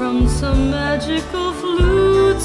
from some magical flute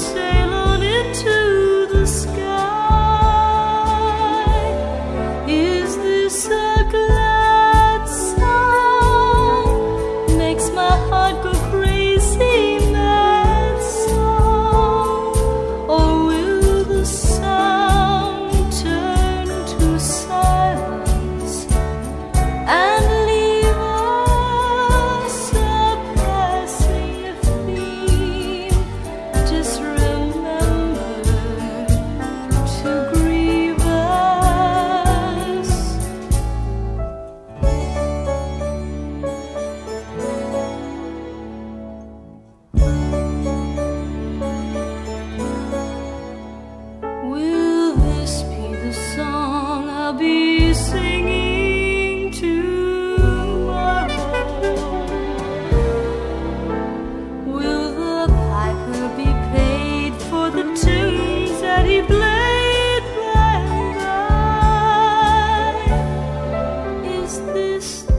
this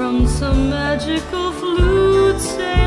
from some magical flute